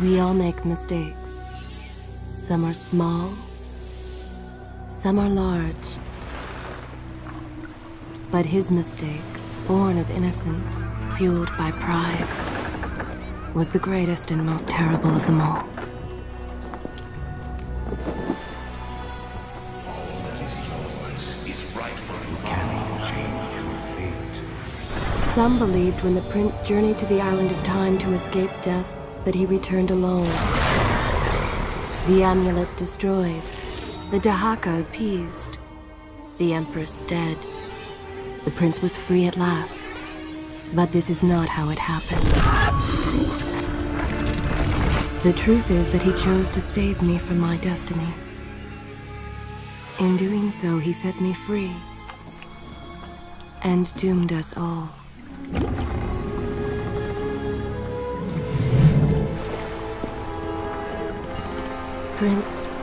We all make mistakes. Some are small, some are large. But his mistake, born of innocence, fueled by pride, was the greatest and most terrible of them all. Some believed when the prince journeyed to the Island of Time to escape death that he returned alone. The amulet destroyed, the Dahaka appeased, the Empress dead. The prince was free at last. But this is not how it happened. The truth is that he chose to save me from my destiny. In doing so, he set me free. And doomed us all. Prince,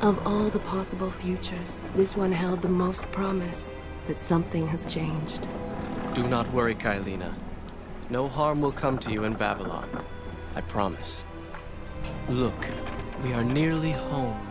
of all the possible futures, this one held the most promise that something has changed. Do not worry, Kaileena. No harm will come to you in Babylon. I promise. Look, we are nearly home.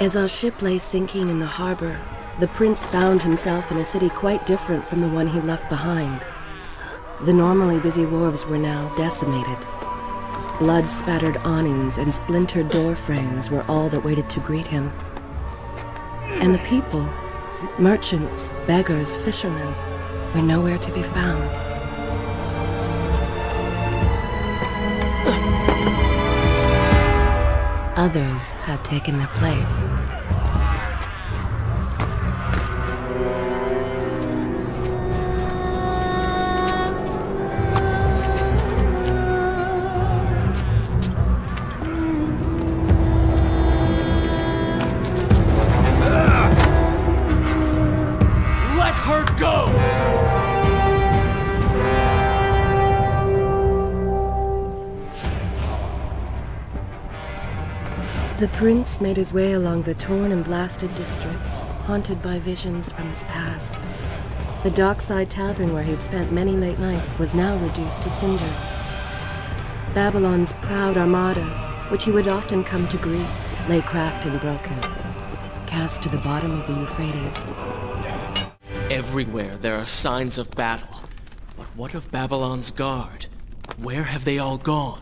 As our ship lay sinking in the harbor, the prince found himself in a city quite different from the one he left behind. The normally busy wharves were now decimated. Blood-spattered awnings and splintered door frames were all that waited to greet him. And the people, merchants, beggars, fishermen, were nowhere to be found. Others had taken their place. Prince made his way along the torn and blasted district, haunted by visions from his past. The dockside tavern where he'd spent many late nights was now reduced to cinders. Babylon's proud armada, which he would often come to greet, lay cracked and broken, cast to the bottom of the Euphrates. Everywhere there are signs of battle. But what of Babylon's guard? Where have they all gone?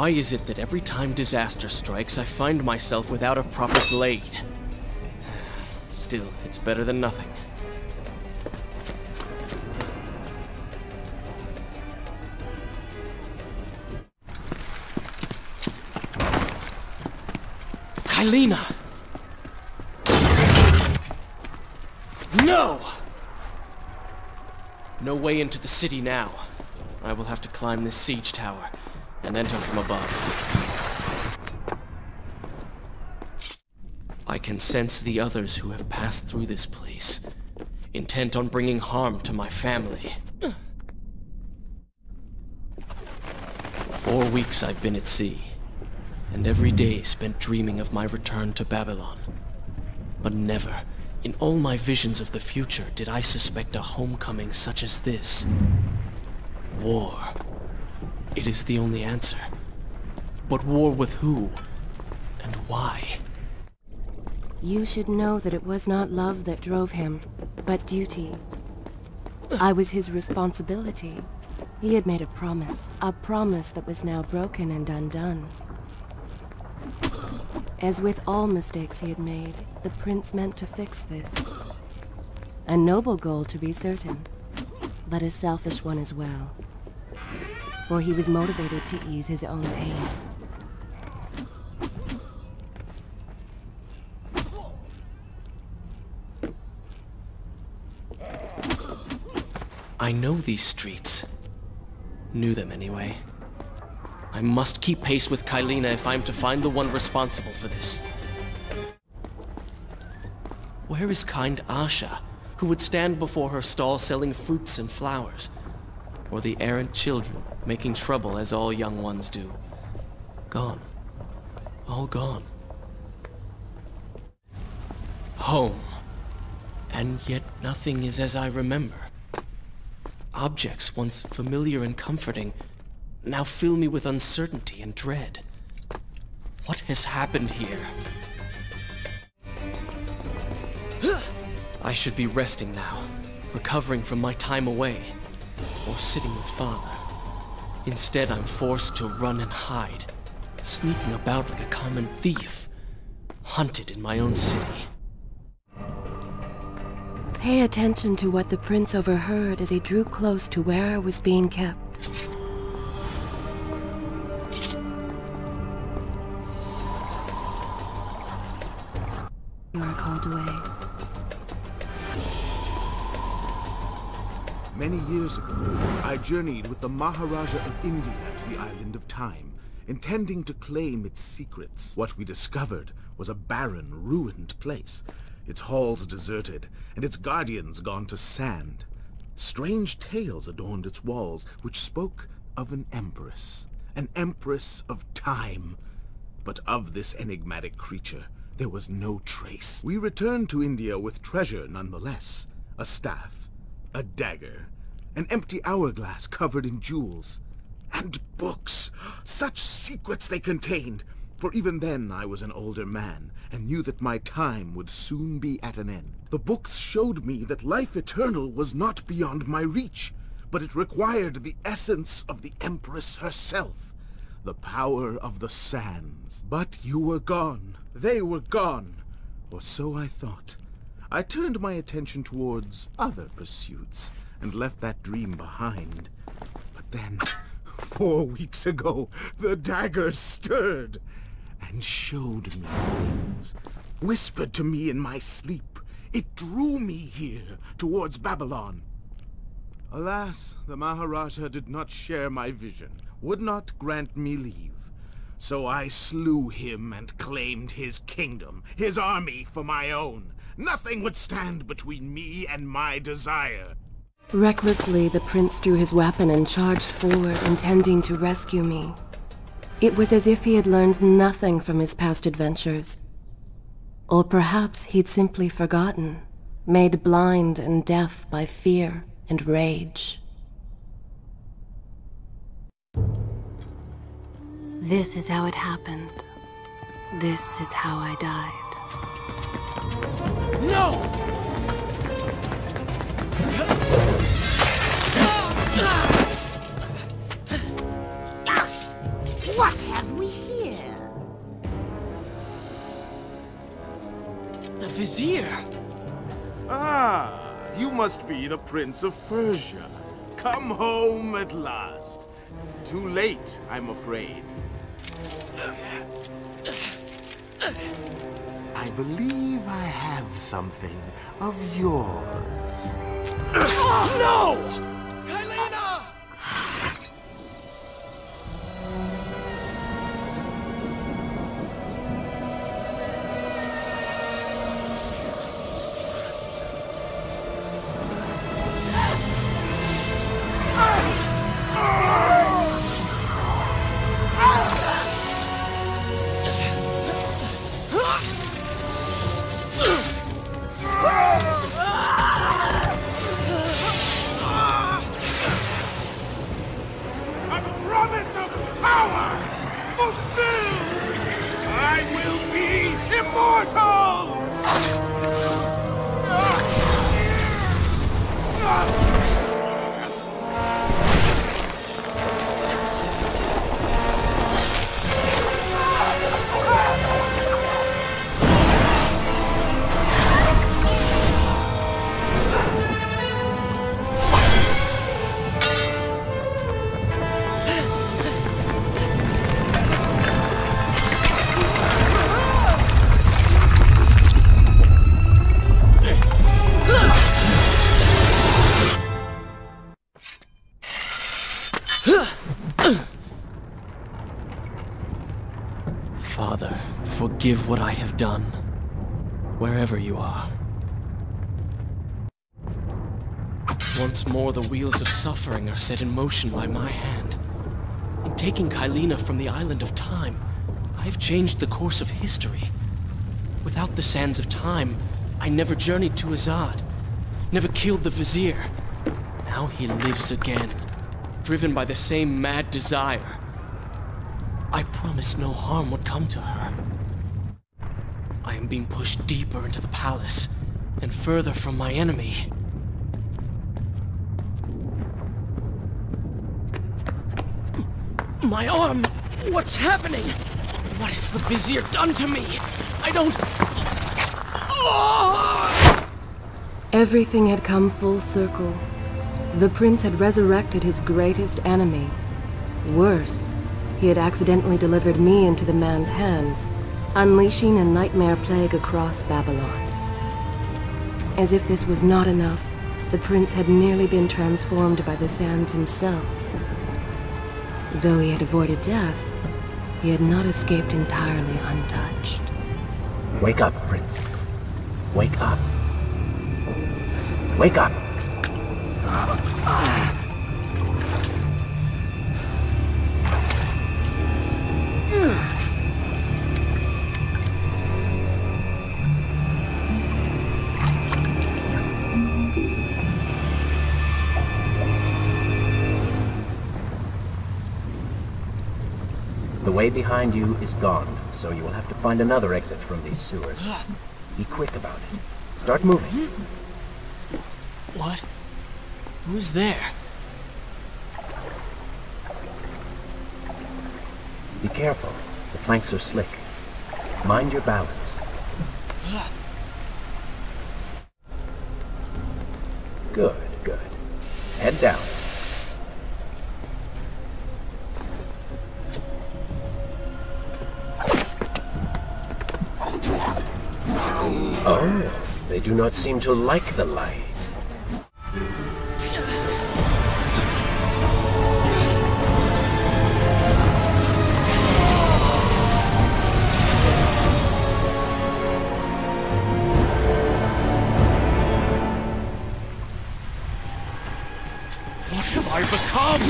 Why is it that every time disaster strikes, I find myself without a proper blade? Still, it's better than nothing. Kaileena! No! No way into the city now. I will have to climb this siege tower and enter from above. I can sense the others who have passed through this place, intent on bringing harm to my family. Four weeks I've been at sea. and every day spent dreaming of my return to Babylon. But never, in all my visions of the future, did I suspect a homecoming such as this. War. It is the only answer. But war with who? And why? You should know that it was not love that drove him, but duty. I was his responsibility. He had made a promise, a promise that was now broken and undone. As with all mistakes he had made, the prince meant to fix this. A noble goal to be certain, but a selfish one as well. For he was motivated to ease his own pain. I know these streets. Knew them anyway. I must keep pace with Kaileena if I'm to find the one responsible for this. Where is kind Asha, who would stand before her stall selling fruits and flowers? Or the errant children, making trouble as all young ones do? Gone. All gone. Home. And yet nothing is as I remember. Objects once familiar and comforting now fill me with uncertainty and dread. What has happened here? I should be resting now, recovering from my time away, or sitting with father. Instead, I'm forced to run and hide, sneaking about like a common thief, hunted in my own city. Pay attention to what the prince overheard as he drew close to where I was being kept. You are called away. Many years ago, I journeyed with the Maharaja of India to the island of Time, intending to claim its secrets. What we discovered was a barren, ruined place, its halls deserted, and its guardians gone to sand. Strange tales adorned its walls, which spoke of an empress. An empress of time. But of this enigmatic creature, there was no trace. We returned to India with treasure nonetheless. A staff, a dagger, an empty hourglass covered in jewels, and books! Such secrets they contained! For even then I was an older man, and knew that my time would soon be at an end. The books showed me that life eternal was not beyond my reach, but it required the essence of the Empress herself, the power of the sands. But you were gone. They were gone. Or so I thought. I turned my attention towards other pursuits, and left that dream behind. But then, four weeks ago, the dagger stirred and showed me things, whispered to me in my sleep. It drew me here, towards Babylon. Alas, the Maharaja did not share my vision, would not grant me leave. So I slew him and claimed his kingdom, his army for my own. Nothing would stand between me and my desire. Recklessly, the prince drew his weapon and charged forward, intending to rescue me. It was as if he had learned nothing from his past adventures. Or perhaps he'd simply forgotten, made blind and deaf by fear and rage. This is how it happened. This is how I died. No! What have we here? The Vizier! Ah, you must be the Prince of Persia. Come home at last. Too late, I'm afraid. I believe I have something of yours. No! Suffering are set in motion by my hand. In taking Kaileena from the island of time, I have changed the course of history. Without the sands of time, I never journeyed to Azad, never killed the Vizier. Now he lives again, driven by the same mad desire. I promised no harm would come to her. I am being pushed deeper into the palace, and further from my enemy. My arm! What's happening? What has the Vizier done to me? I don't... Oh! Everything had come full circle. The prince had resurrected his greatest enemy. Worse, he had accidentally delivered me into the man's hands, unleashing a nightmare plague across Babylon. As if this was not enough, the prince had nearly been transformed by the sands himself. Though he had avoided death, he had not escaped entirely untouched. Wake up, Prince. Wake up. Wake up! Way behind you is gone, so you will have to find another exit from these sewers. Be quick about it. Start moving. What? Who's there? Be careful. The planks are slick. Mind your balance. Good, good. Head down. Do not seem to like the light. What have I become?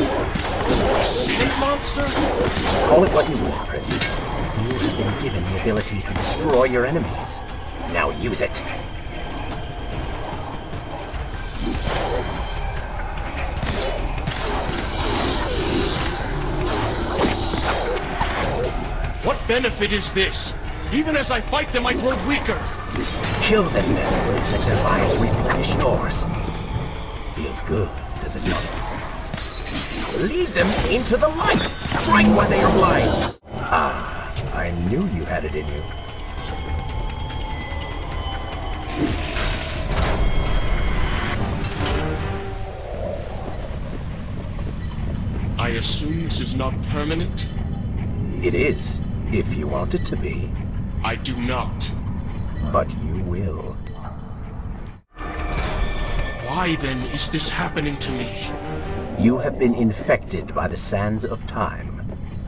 A sand monster? Call it what you want, Prince. You have been given the ability to destroy your enemies. This? Even as I fight them, I grow weaker. Kill them then, let their lives replenish yours. Feels good, does it not? Lead them into the light! Strike while they are blind! Ah, I knew you had it in you. I assume this is not permanent? It is, if you want it to be. I do not. But you will. Why then is this happening to me? You have been infected by the sands of time,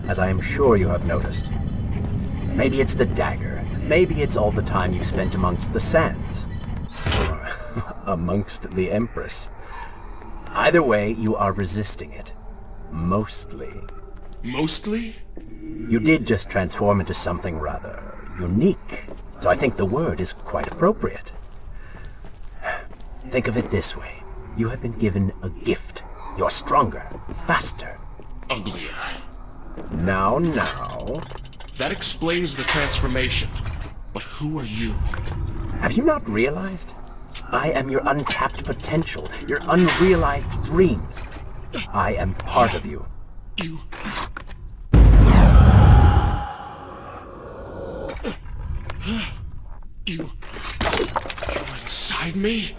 as I am sure you have noticed. Maybe it's the dagger. Maybe it's all the time you spent amongst the sands. Or amongst the Empress. Either way, you are resisting it. Mostly. Mostly? You did just transform into something rather unique, so I think the word is quite appropriate. Think of it this way. You have been given a gift. You're stronger, faster. Uglier. Now, now... That explains the transformation. But who are you? Have you not realized? I am your untapped potential, your unrealized dreams. I am part of you. You... You... You're inside me?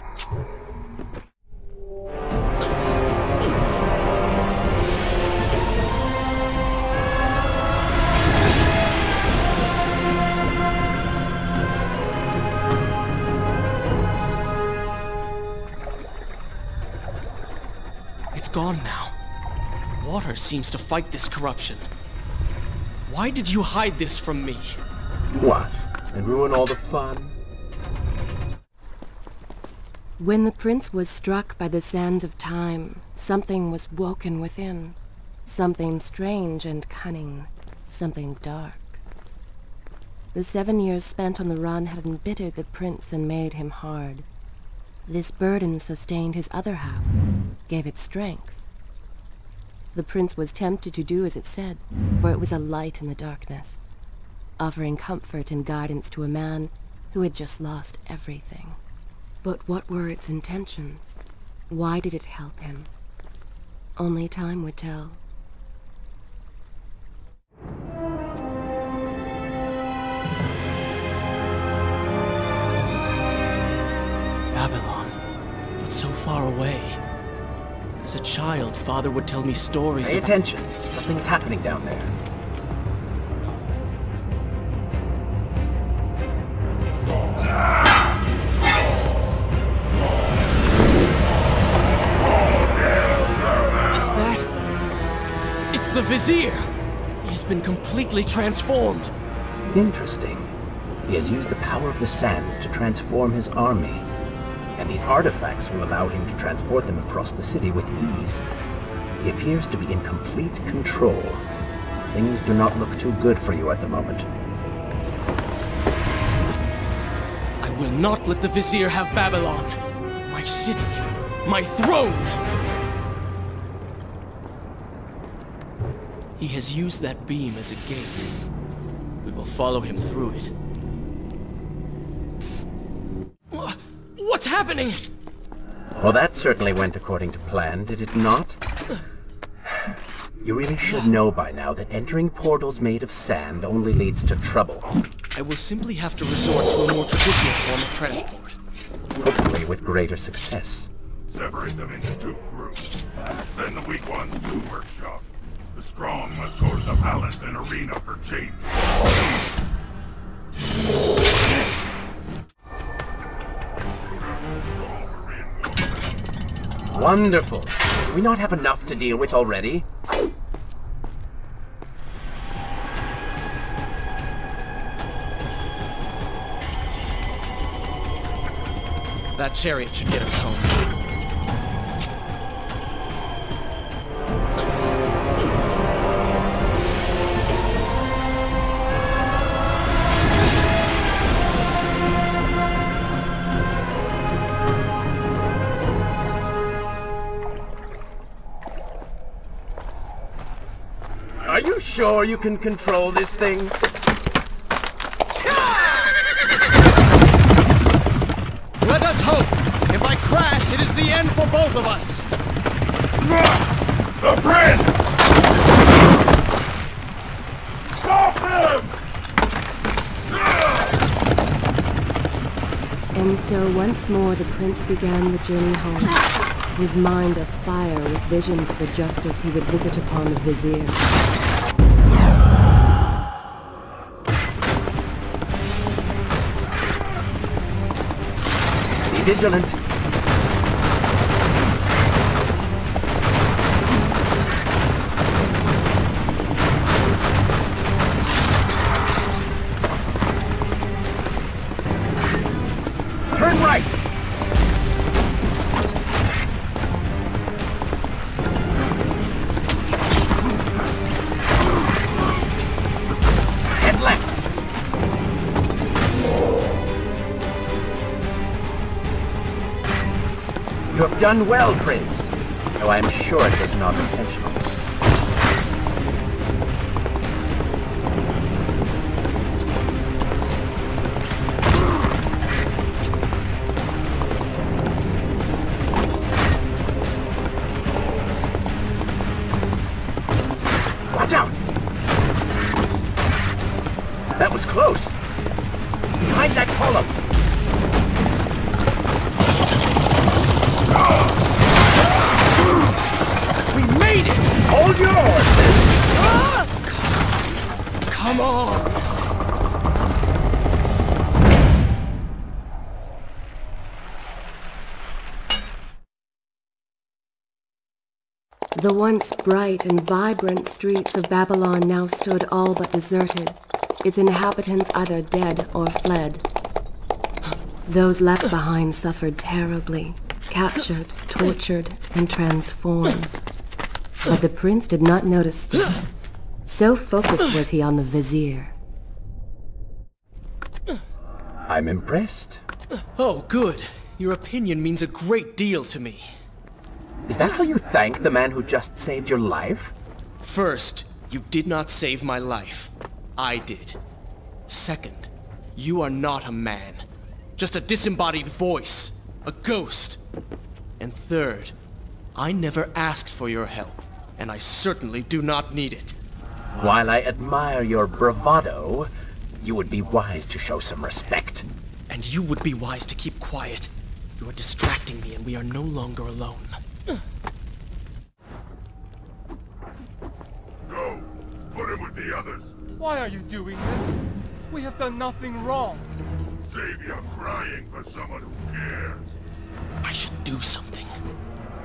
It's gone now. Water seems to fight this corruption. Why did you hide this from me? What? And ruin all the fun? When the prince was struck by the sands of time, something was woken within. Something strange and cunning. Something dark. The seven years spent on the run had embittered the prince and made him hard. This burden sustained his other half, gave it strength. The prince was tempted to do as it said, for it was a light in the darkness, offering comfort and guidance to a man who had just lost everything. But what were its intentions? Why did it help him? Only time would tell. Babylon, but so far away. As a child, father would tell me stories Pay of... attention. Something's happening down there. The Vizier! He has been completely transformed. Interesting. He has used the power of the sands to transform his army. And these artifacts will allow him to transport them across the city with ease. He appears to be in complete control. Things do not look too good for you at the moment. I will not let the Vizier have Babylon. My city. My throne! He has used that beam as a gate. We will follow him through it. What's happening? Well, that certainly went according to plan, did it not? You really should know by now that entering portals made of sand only leads to trouble. I will simply have to resort to a more traditional form of transport. Hopefully with greater success. Separate them into two groups. Send the weak ones to the workshop. The strong must go to the palace and arena for change. Wonderful. Do we not have enough to deal with already? That chariot should get us home. Sure you can control this thing? Let us hope! If I crash, it is the end for both of us! The prince! Stop him! And so once more the prince began the journey home, his mind afire with visions of the justice he would visit upon the vizier. Vigilant. Done well, Prince. Though I am sure it was not intentional. The once bright and vibrant streets of Babylon now stood all but deserted, its inhabitants either dead or fled. Those left behind suffered terribly, captured, tortured, and transformed. But the prince did not notice this. So focused was he on the vizier. I'm impressed. Oh, good. Your opinion means a great deal to me. Is that how you thank the man who just saved your life? First, you did not save my life. I did. Second, you are not a man. Just a disembodied voice. A ghost. And third, I never asked for your help, and I certainly do not need it. While I admire your bravado, you would be wise to show some respect. And you would be wise to keep quiet. You are distracting me and we are no longer alone. Go! Put him with the others! Why are you doing this? We have done nothing wrong. Save your crying for someone who cares! I should do something.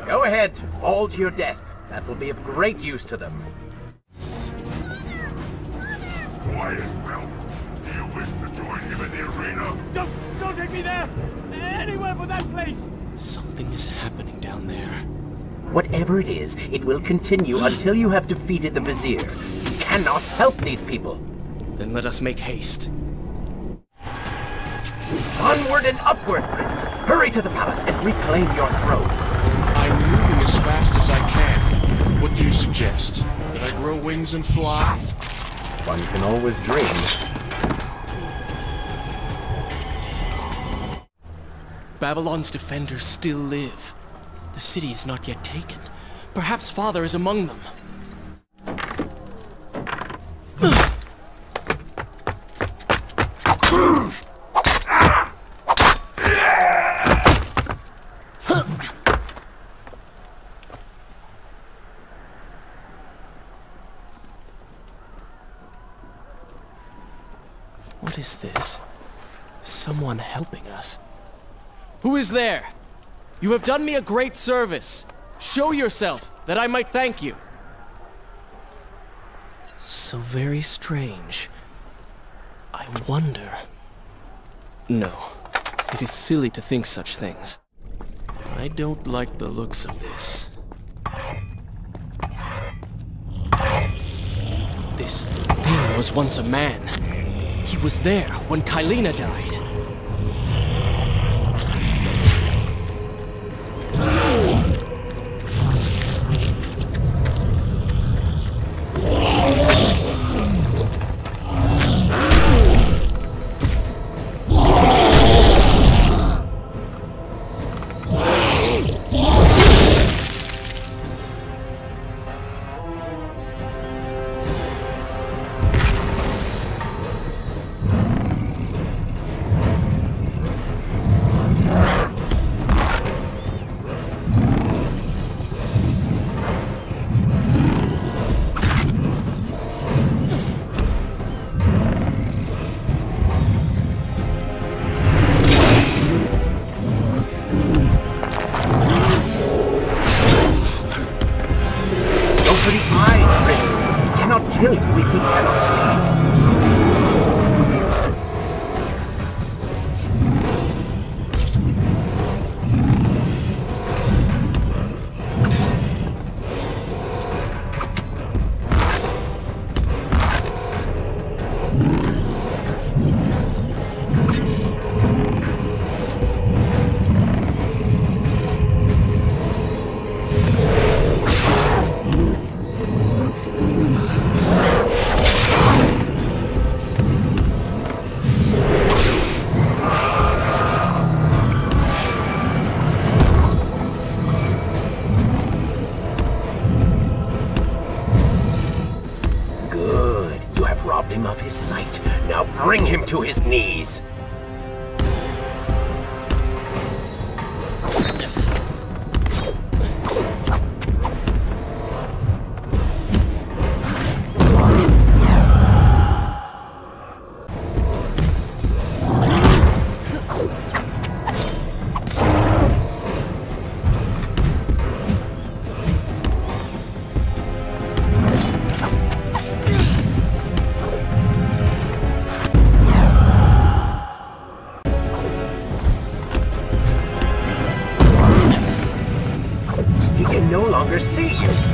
Go ahead, fall to your death. That will be of great use to them. Quiet, Whelp! Do you wish to join him in the arena? Don't, don't take me there! Anywhere but that place! Something is happening down there. Whatever it is, it will continue until you have defeated the Vizier. You cannot help these people. Then let us make haste. Onward and upward, Prince! Hurry to the palace and reclaim your throne. I'm moving as fast as I can. What do you suggest? That I grow wings and fly? One can always dream. Babylon's defenders still live. The city is not yet taken. Perhaps Father is among them. What is this? Someone helping us. Who is there? You have done me a great service. Show yourself, that I might thank you. So very strange. I wonder... No, it is silly to think such things. I don't like the looks of this. This thing was once a man. He was there when Kaileena died.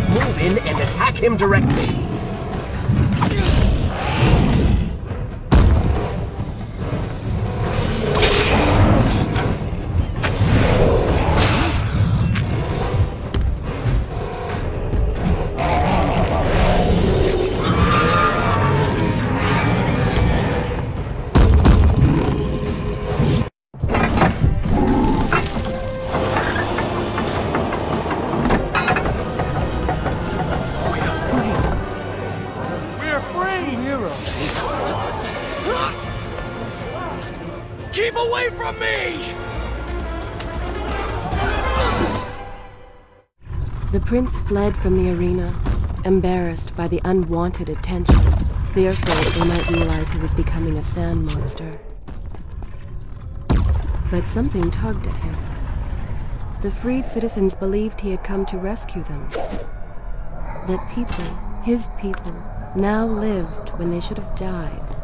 Move in and attack him directly. Prince fled from the arena, embarrassed by the unwanted attention, fearful they might realize he was becoming a sand monster. But something tugged at him. The freed citizens believed he had come to rescue them. That people, his people, now lived when they should have died.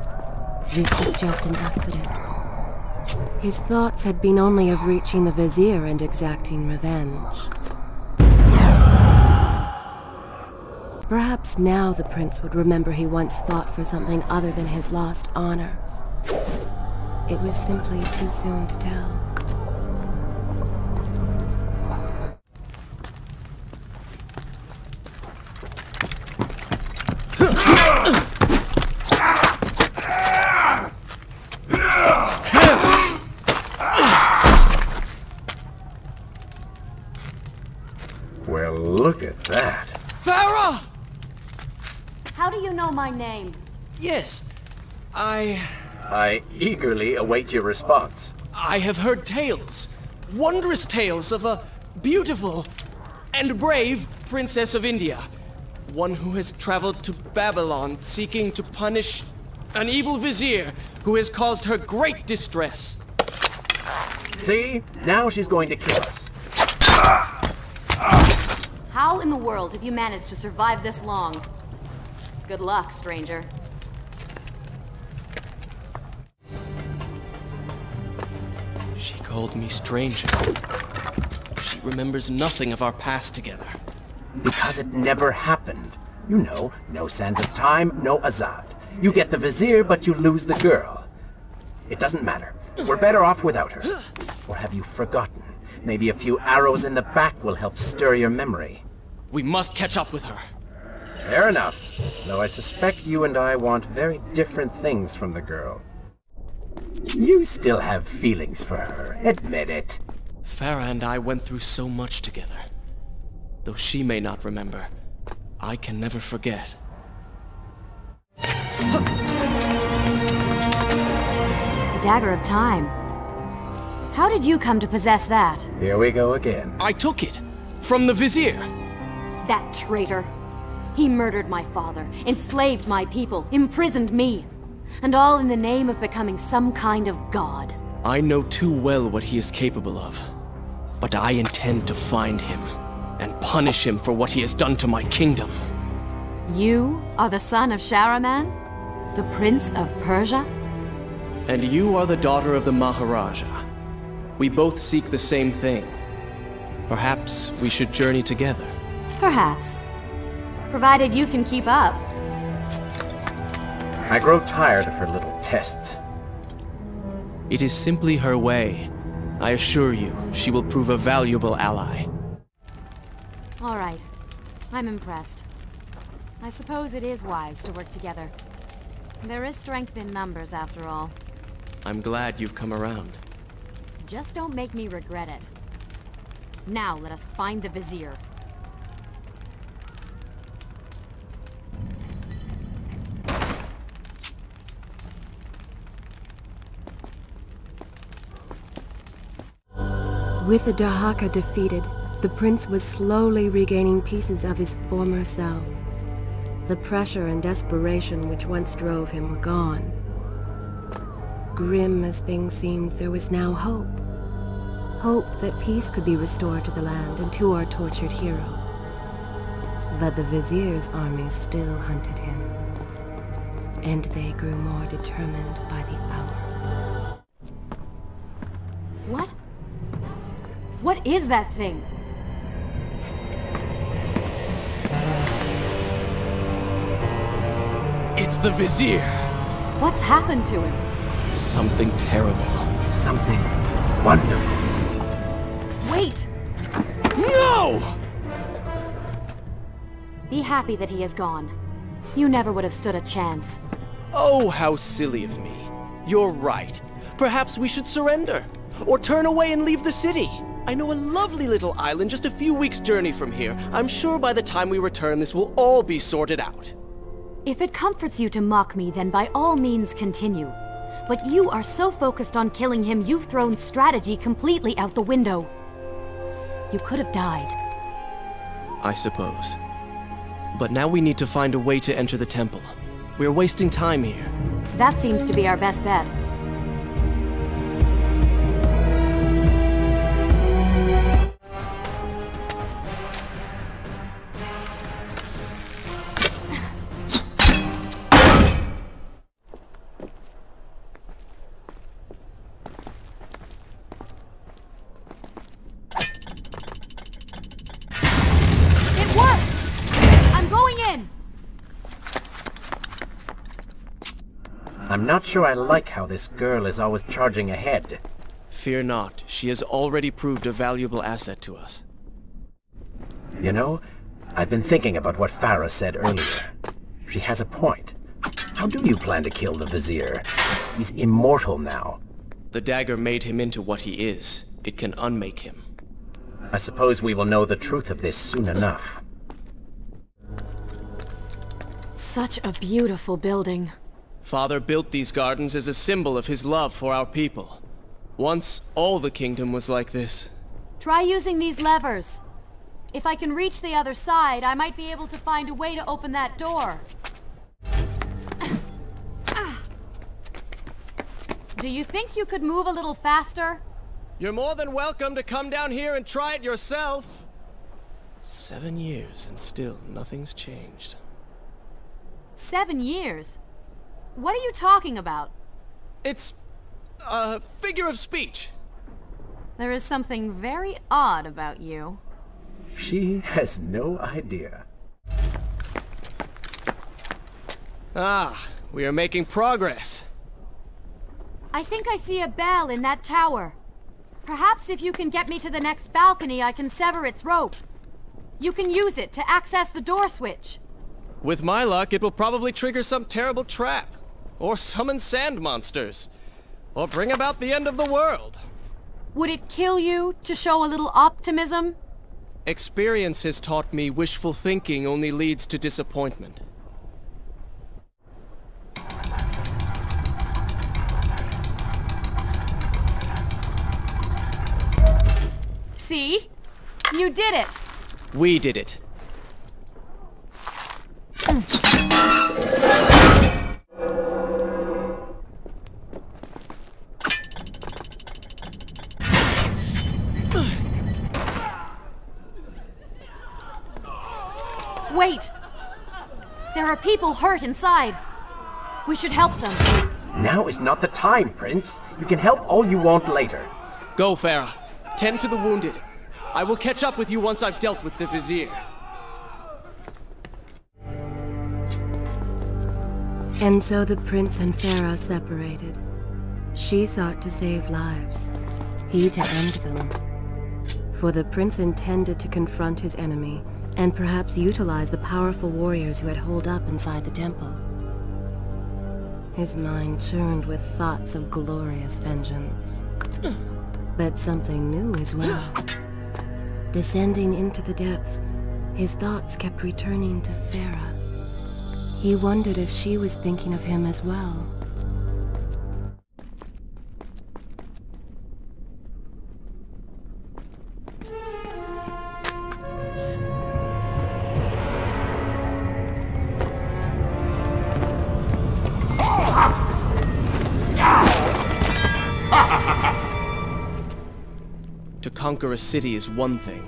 This was just an accident. His thoughts had been only of reaching the vizier and exacting revenge. Perhaps now the prince would remember he once fought for something other than his lost honor. It was simply too soon to tell. Eagerly await your response. I have heard tales, wondrous tales of a beautiful and brave princess of India. One who has traveled to Babylon seeking to punish an evil vizier who has caused her great distress. See? Now she's going to kill us. How in the world have you managed to survive this long? Good luck, stranger. She called me stranger. She remembers nothing of our past together. Because it never happened. You know, no sands of time, no Azad. You get the vizier, but you lose the girl. It doesn't matter. We're better off without her. Or have you forgotten? Maybe a few arrows in the back will help stir your memory. We must catch up with her. Fair enough. Though I suspect you and I want very different things from the girl. You still have feelings for her. Admit it. Farah and I went through so much together. Though she may not remember, I can never forget. The Dagger of Time. How did you come to possess that? Here we go again. I took it from the vizier. That traitor. He murdered my father, enslaved my people, imprisoned me. And all in the name of becoming some kind of god. I know too well what he is capable of. But I intend to find him and punish him for what he has done to my kingdom. You are the son of Sharaman? The Prince of Persia? And you are the daughter of the Maharaja. We both seek the same thing. Perhaps we should journey together. Perhaps. Provided you can keep up. I grow tired of her little tests. It is simply her way. I assure you, she will prove a valuable ally. All right. I'm impressed. I suppose it is wise to work together. There is strength in numbers, after all. I'm glad you've come around. Just don't make me regret it. Now let us find the Vizier. With the Dahaka defeated, the prince was slowly regaining pieces of his former self. The pressure and desperation which once drove him were gone. Grim as things seemed, there was now hope. Hope that peace could be restored to the land and to our tortured hero. But the Vizier's army still hunted him. And they grew more determined by the hour. What? What is that thing? It's the Vizier. What's happened to him? Something terrible. Something wonderful. Wait! No! Be happy that he is gone. You never would have stood a chance. Oh, how silly of me. You're right. Perhaps we should surrender. Or turn away and leave the city. I know a lovely little island just a few weeks' journey from here. I'm sure by the time we return, this will all be sorted out. If it comforts you to mock me, then by all means continue. But you are so focused on killing him, you've thrown strategy completely out the window. You could have died. I suppose. But now we need to find a way to enter the temple. We're wasting time here. That seems to be our best bet. Not sure I like how this girl is always charging ahead. Fear not, she has already proved a valuable asset to us. You know, I've been thinking about what Farah said earlier. She has a point. How do you plan to kill the Vizier? He's immortal now. The dagger made him into what he is. It can unmake him. I suppose we will know the truth of this soon enough. Such a beautiful building. Father built these gardens as a symbol of his love for our people. Once, all the kingdom was like this. Try using these levers. If I can reach the other side, I might be able to find a way to open that door. Do you think you could move a little faster? You're more than welcome to come down here and try it yourself. Seven years and still nothing's changed. Seven years? What are you talking about? It's a figure of speech. There is something very odd about you. She has no idea. Ah, we are making progress. I think I see a bell in that tower. Perhaps if you can get me to the next balcony, I can sever its rope. You can use it to access the door switch. With my luck, it will probably trigger some terrible trap. Or summon sand monsters. Or bring about the end of the world. Would it kill you to show a little optimism? Experience has taught me wishful thinking only leads to disappointment. See? You did it! We did it. Wait! There are people hurt inside. We should help them. Now is not the time, Prince. You can help all you want later. Go, Farah. Tend to the wounded. I will catch up with you once I've dealt with the Vizier. And so the prince and Farah separated. She sought to save lives, he to end them. For the prince intended to confront his enemy, and perhaps utilize the powerful warriors who had holed up inside the temple. His mind churned with thoughts of glorious vengeance. But something new as well. Descending into the depths, his thoughts kept returning to Farah. He wondered if she was thinking of him as well. Conquer a city is one thing,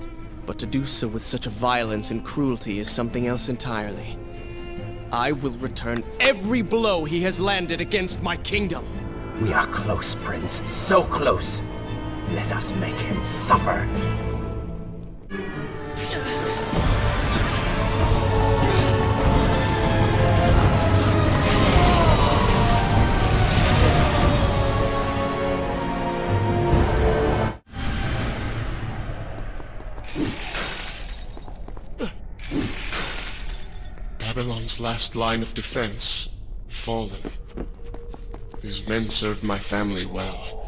but to do so with such violence and cruelty is something else entirely. I will return every blow he has landed against my kingdom. We are close, Prince. So close. Let us make him suffer. Babylon's last line of defense, fallen. These men served my family well.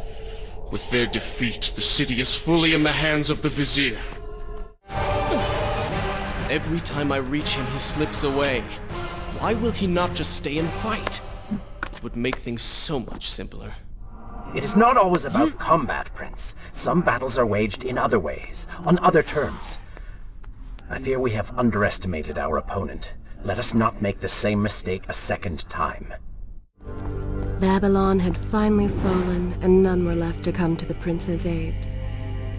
With their defeat, the city is fully in the hands of the Vizier. Every time I reach him, he slips away. Why will he not just stay and fight? It would make things so much simpler. It is not always about combat, Prince. Some battles are waged in other ways, on other terms. I fear we have underestimated our opponent. Let us not make the same mistake a second time. Babylon had finally fallen, and none were left to come to the prince's aid.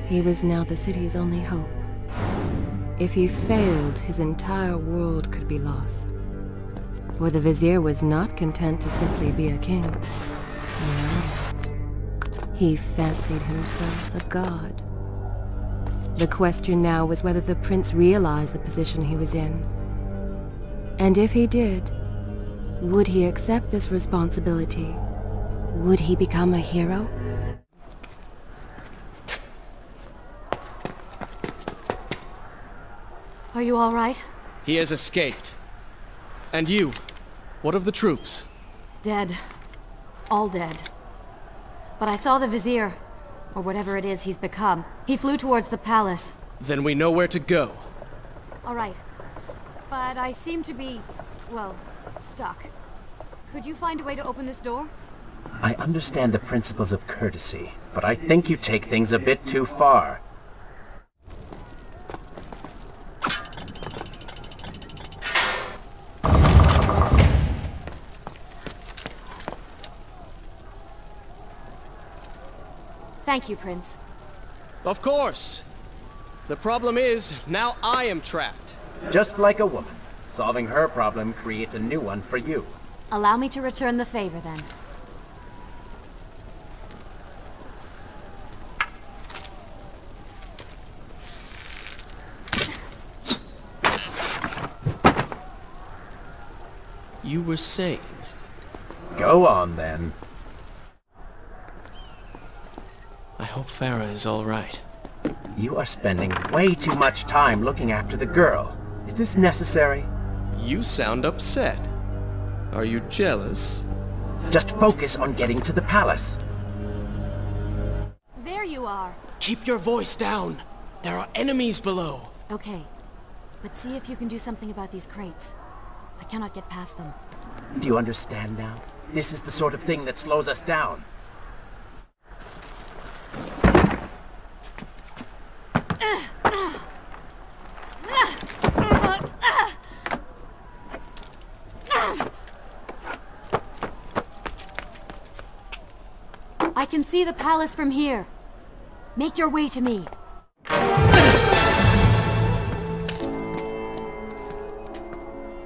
He was now the city's only hope. If he failed, his entire world could be lost. For the vizier was not content to simply be a king. No. He fancied himself a god. The question now was whether the prince realized the position he was in. And if he did, would he accept this responsibility? Would he become a hero? Are you all right? He has escaped. And you? What of the troops? Dead. All dead. But I saw the Vizier, or whatever it is he's become. He flew towards the palace. Then we know where to go. All right. But I seem to be, well, stuck. Could you find a way to open this door? I understand the principles of courtesy, but I think you take things a bit too far. Thank you, Prince. Of course. The problem is, now I am trapped. Just like a woman. Solving her problem creates a new one for you. Allow me to return the favor, then. You were saying... Go on, then. I hope Farah is all right. You are spending way too much time looking after the girl. Is this necessary? You sound upset. Are you jealous? Just focus on getting to the palace. There you are. Keep your voice down. There are enemies below. Okay. But see if you can do something about these crates. I cannot get past them. Do you understand now? This is the sort of thing that slows us down. I can see the palace from here. Make your way to me.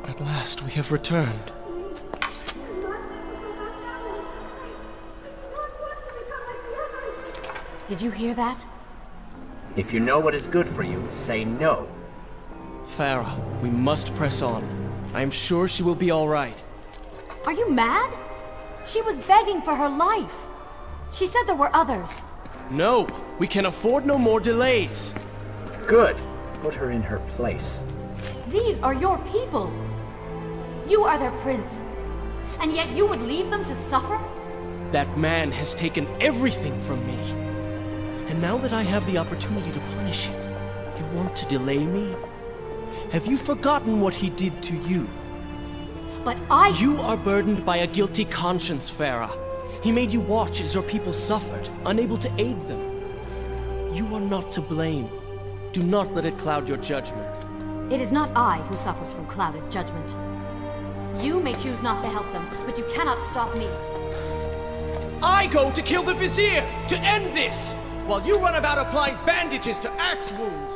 At last, we have returned. Did you hear that? If you know what is good for you, say no. Farah, we must press on. I am sure she will be all right. Are you mad? She was begging for her life. She said there were others. No, we can afford no more delays. Good. Put her in her place. These are your people. You are their prince. And yet you would leave them to suffer? That man has taken everything from me. And now that I have the opportunity to punish him, you want to delay me? Have you forgotten what he did to you? But I... You are burdened by a guilty conscience, Farah. He made you watch as your people suffered, unable to aid them. You are not to blame. Do not let it cloud your judgment. It is not I who suffers from clouded judgment. You may choose not to help them, but you cannot stop me. I go to kill the Vizier, to end this, while you run about applying bandages to axe wounds.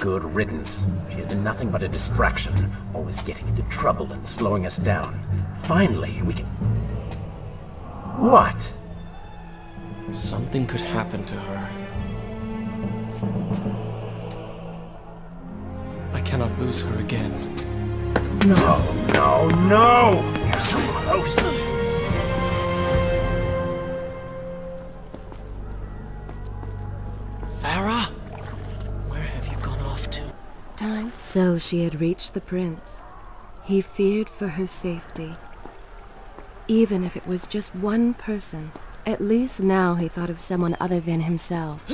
Good riddance. She has been nothing but a distraction, always getting into trouble and slowing us down. Finally, we can... What? Something could happen to her. I cannot lose her again. No, no, no! You're so close! Farah? Where have you gone off to? time? So she had reached the prince. He feared for her safety. Even if it was just one person, at least now he thought of someone other than himself.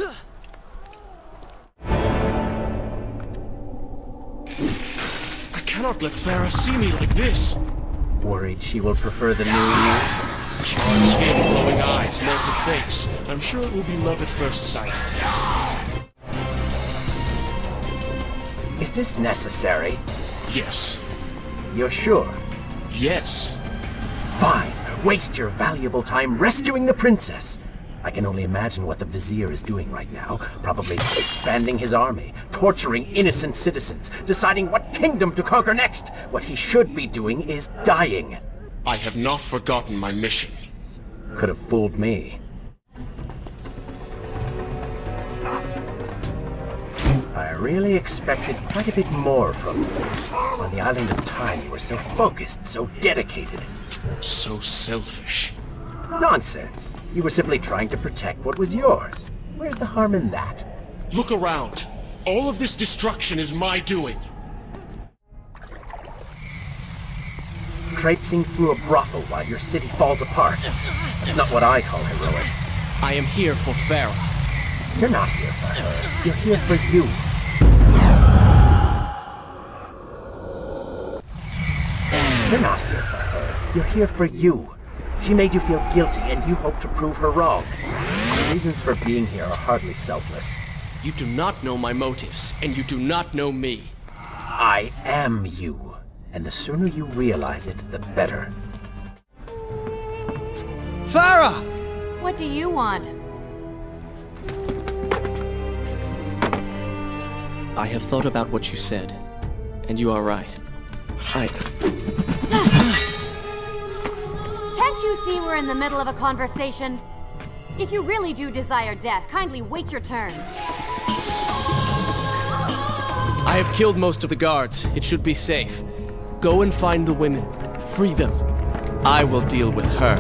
I cannot let Farah see me like this. Worried she will prefer the new you? Charred skin, glowing eyes, melted face. I'm sure it will be love at first sight. Is this necessary? Yes. You're sure? Yes. Fine. Waste your valuable time rescuing the princess. I can only imagine what the Vizier is doing right now. Probably expanding his army, torturing innocent citizens, deciding what kingdom to conquer next. What he should be doing is dying. I have not forgotten my mission. Could have fooled me. I really expected quite a bit more from you. On the island of time, you were so focused, so dedicated. So selfish. Nonsense. You were simply trying to protect what was yours. Where's the harm in that? Look around. All of this destruction is my doing. Traipsing through a brothel while your city falls apart. That's not what I call heroic. I am here for Farah. You're not here for her. You're here for you. You're here for you. She made you feel guilty, and you hope to prove her wrong. Your reasons for being here are hardly selfless. You do not know my motives, and you do not know me. I am you. And the sooner you realize it, the better. Farah! What do you want? I have thought about what you said, and you are right. I... see we're in the middle of a conversation? If you really do desire death, kindly wait your turn. I have killed most of the guards. It should be safe. Go and find the women. Free them. I will deal with her.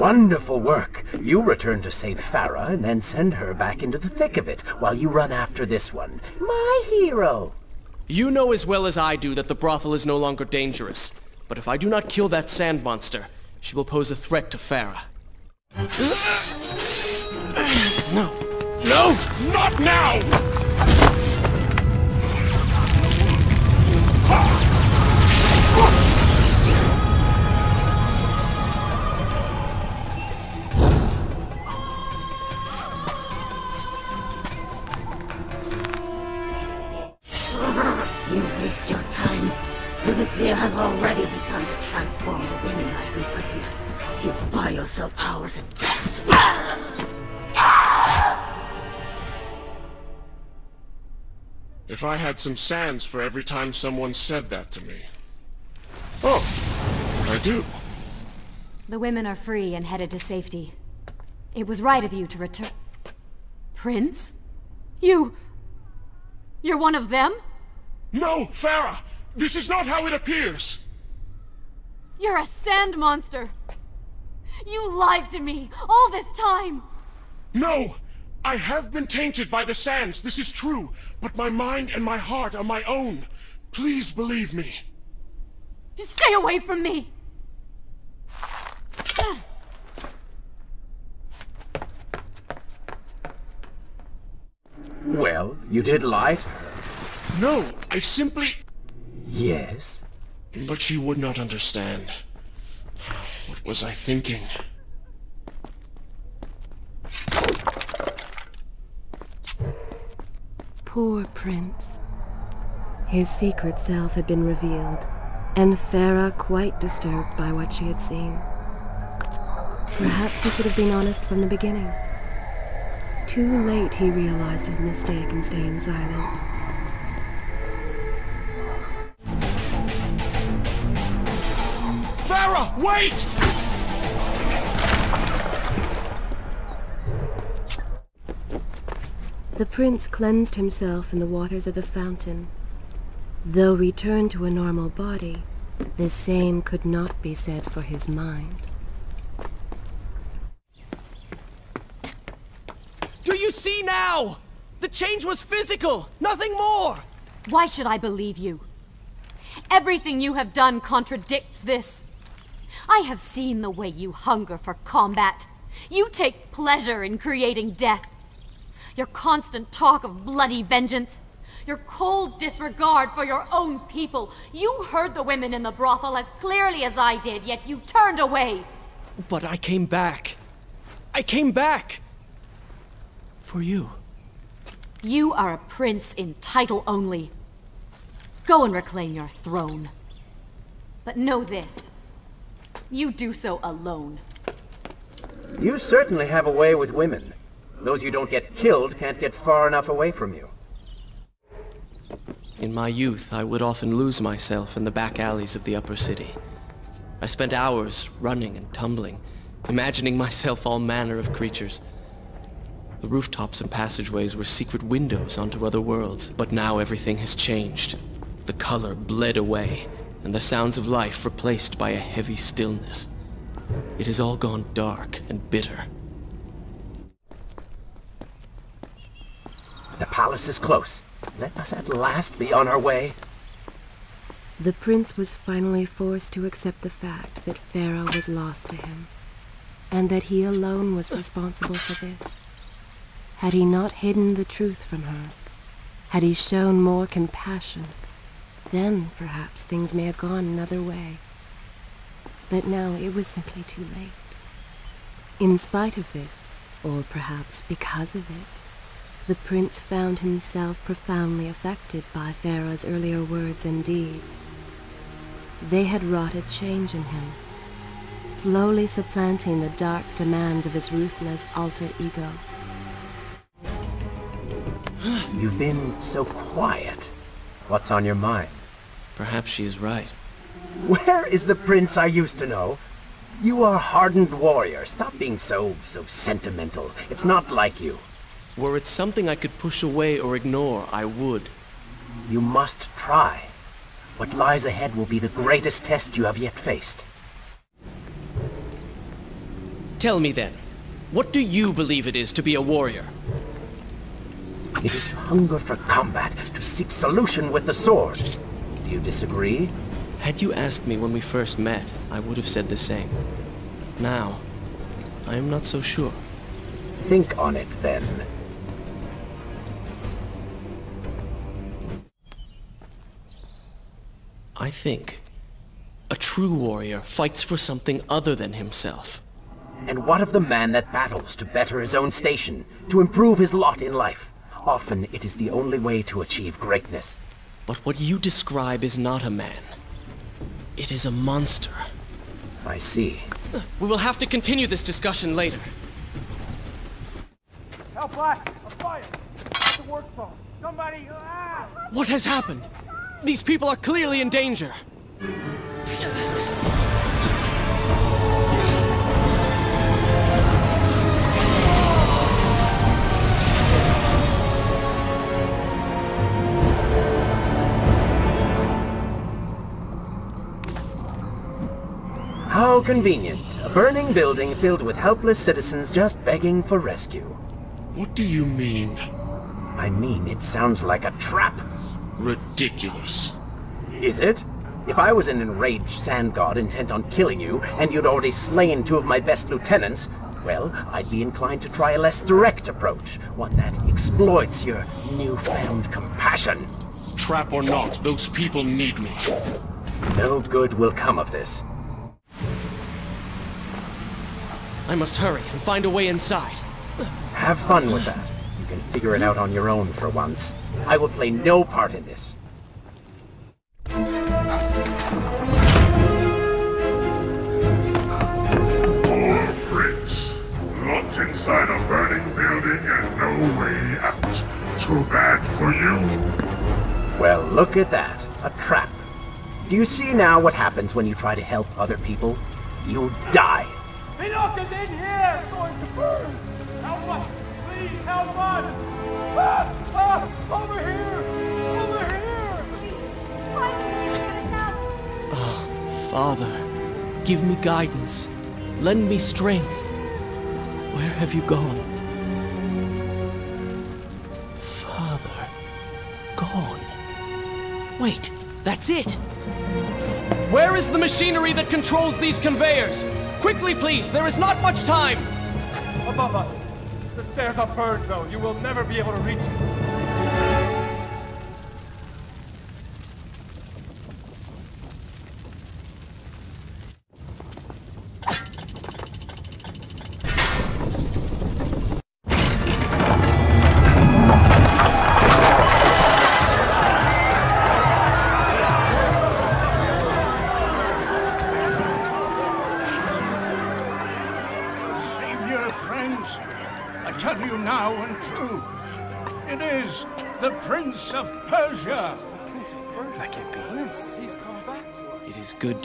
Wonderful work. You return to save Farah and then send her back into the thick of it while you run after this one. My hero! You know as well as I do that the brothel is no longer dangerous. But if I do not kill that sand monster, she will pose a threat to Farah. No! No! Not now! Yourself hours at best. If I had some sands for every time someone said that to me. Oh, I do. The women are free and headed to safety. It was right of you to return... Prince? You... You're one of them? No, Farah! This is not how it appears! You're a sand monster! You lied to me all this time! No! I have been tainted by the sands, this is true, but my mind and my heart are my own. Please believe me. Stay away from me! Well, you did lie to her. No, I simply... Yes? But she would not understand. Was I thinking? Poor prince. His secret self had been revealed, and Farah quite disturbed by what she had seen. Perhaps he should have been honest from the beginning. Too late he realized his mistake in staying silent. Farah, wait! The prince cleansed himself in the waters of the fountain. Though returned to a normal body, the same could not be said for his mind. Do you see now? The change was physical, nothing more! Why should I believe you? Everything you have done contradicts this. I have seen the way you hunger for combat. You take pleasure in creating death. Your constant talk of bloody vengeance. Your cold disregard for your own people. You heard the women in the brothel as clearly as I did, yet you turned away. But I came back. I came back! For you. You are a prince in title only. Go and reclaim your throne. But know this. You do so alone. You certainly have a way with women. Those you don't get killed can't get far enough away from you. In my youth, I would often lose myself in the back alleys of the upper city. I spent hours running and tumbling, imagining myself all manner of creatures. The rooftops and passageways were secret windows onto other worlds, but now everything has changed. The color bled away, and the sounds of life replaced by a heavy stillness. It has all gone dark and bitter. Palace is close. Let us at last be on our way. The prince was finally forced to accept the fact that Farah was lost to him, and that he alone was responsible for this. Had he not hidden the truth from her, had he shown more compassion, then perhaps things may have gone another way. But now it was simply too late. In spite of this, or perhaps because of it, the prince found himself profoundly affected by Farah's earlier words and deeds. They had wrought a change in him, slowly supplanting the dark demands of his ruthless alter ego. You've been so quiet. What's on your mind? Perhaps she is right. Where is the prince I used to know? You are a hardened warrior. Stop being so, so sentimental. It's not like you. Were it something I could push away or ignore, I would. You must try. What lies ahead will be the greatest test you have yet faced. Tell me then, what do you believe it is to be a warrior? It is hunger for combat, to seek solution with the sword. Do you disagree? Had you asked me when we first met, I would have said the same. Now, I am not so sure. Think on it, then. I think a true warrior fights for something other than himself. And what of the man that battles to better his own station, to improve his lot in life? Often it is the only way to achieve greatness. But what you describe is not a man. It is a monster. I see. We will have to continue this discussion later. Help Black! A fire! At the work phone! Somebody! Ah! What has happened? These people are clearly in danger. How convenient. A burning building filled with helpless citizens just begging for rescue. What do you mean? I mean, it sounds like a trap. Ridiculous. Is it? If I was an enraged sand god intent on killing you, and you'd already slain two of my best lieutenants, well, I'd be inclined to try a less direct approach, one that exploits your newfound compassion. Trap or not, those people need me. No good will come of this. I must hurry and find a way inside. Have fun with that. You can figure it out on your own for once. I will play no part in this. Poor prince. Locked inside a burning building and no way out. Too bad for you. Well, look at that. A trap. Do you see now what happens when you try to help other people? You die. Enoch is in here! It's going to burn! Help us! Please help us! Ah! Oh, Father, give me guidance. Lend me strength. Where have you gone? Father, gone. Wait, that's it! Where is the machinery that controls these conveyors? Quickly, please, there is not much time! Above us. The stairs are burned, though. You will never be able to reach it.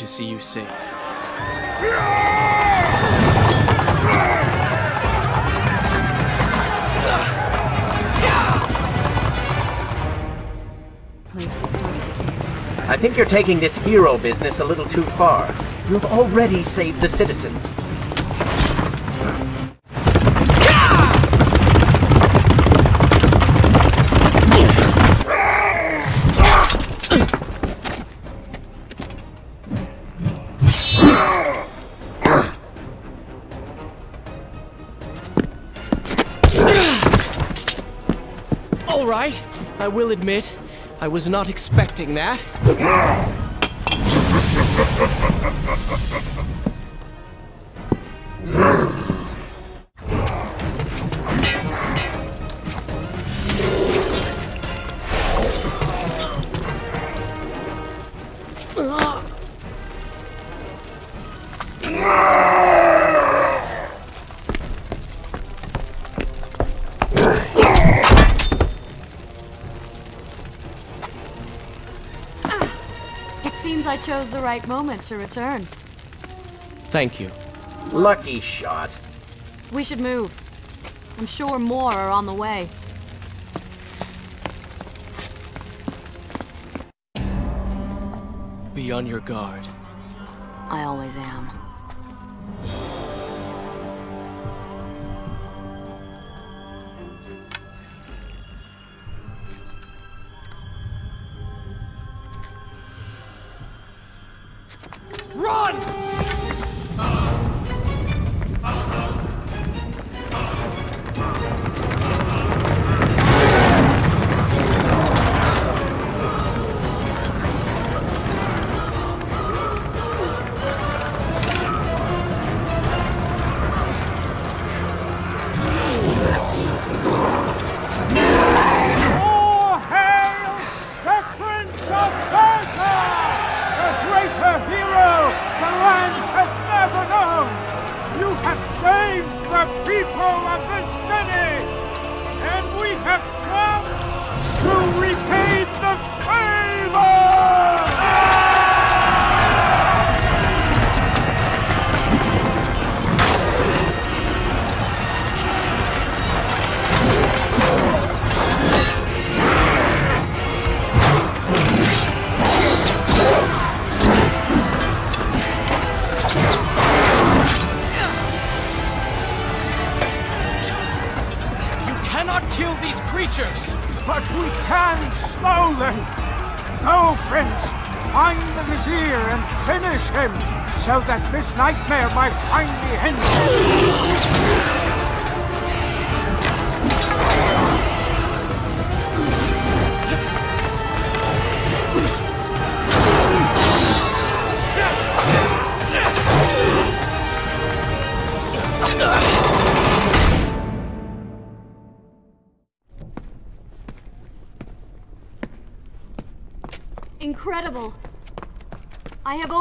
To see you safe. I think you're taking this hero business a little too far. You've already saved the citizens. I will admit, I was not expecting that. chose the right moment to return. Thank you. Lucky shot. We should move. I'm sure more are on the way. Be on your guard. I always am. Nightmare might finally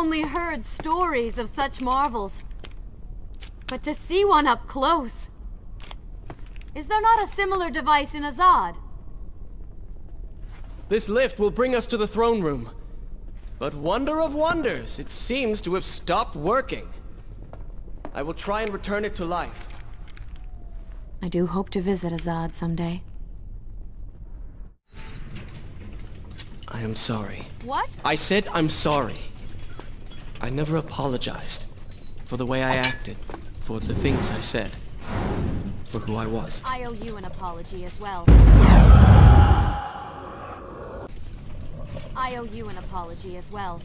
only heard stories of such marvels. But to see one up close. Is there not a similar device in Azad? This lift will bring us to the throne room. But wonder of wonders, it seems to have stopped working. I will try and return it to life. I do hope to visit Azad someday. I am sorry. What? I said I'm sorry. I never apologized for the way I acted, for the things I said, for who I was. I owe you an apology as well. I owe you an apology as well.